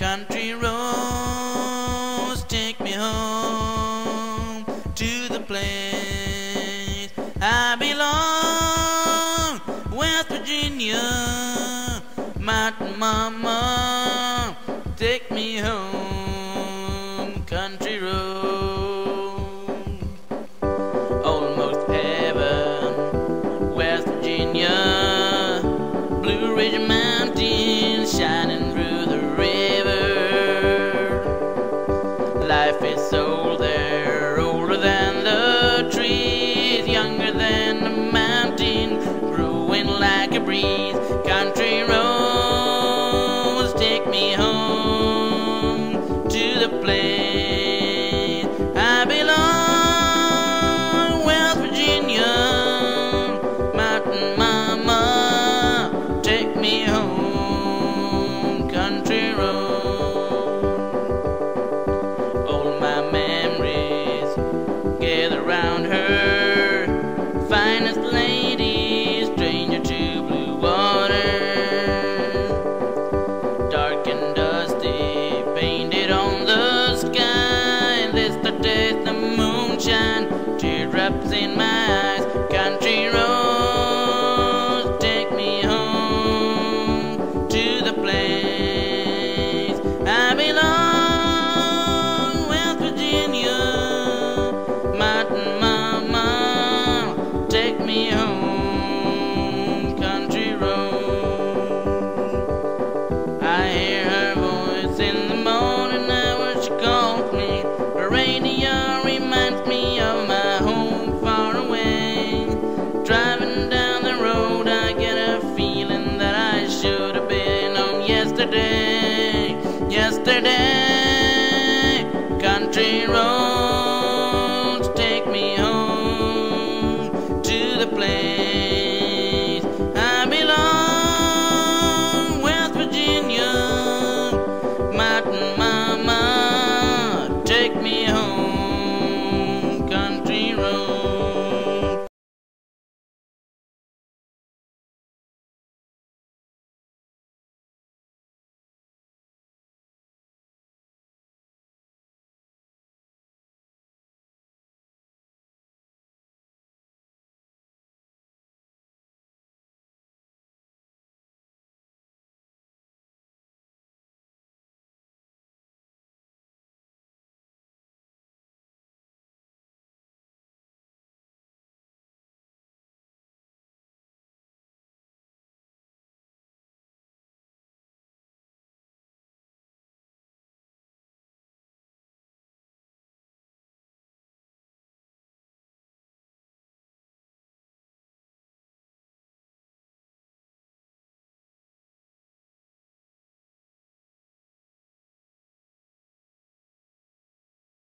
Country roads take me home to the place I belong, West Virginia. Mountain Mama, take me home.